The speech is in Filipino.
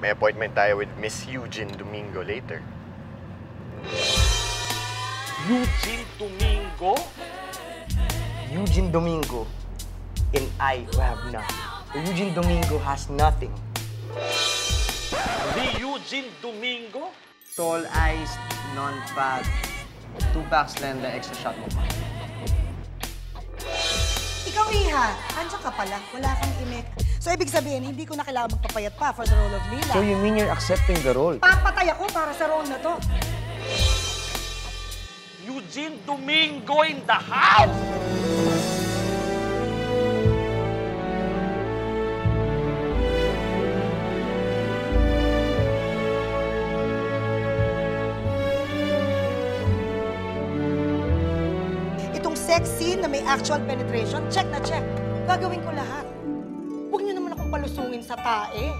May appointment tayo with Miss Eugene Domingo later. Eugene Domingo? Eugene Domingo and I who have nothing. Eugene Domingo has nothing. The Eugene Domingo? Tall eyes, non-fat. Two packs lang the extra shot mo pa. Ikaw, Iha, andyan ka pala. Wala kang imik. So, ibig sabihin, hindi ko na kailangan magpapayat pa for the role of Mila. So you mean you're accepting the role? Papatay ako para sa role na to. Eugene Domingo in the house! sex scene na may actual penetration, check na check. Gagawin ko lahat. Huwag niyo naman akong palusungin sa tae.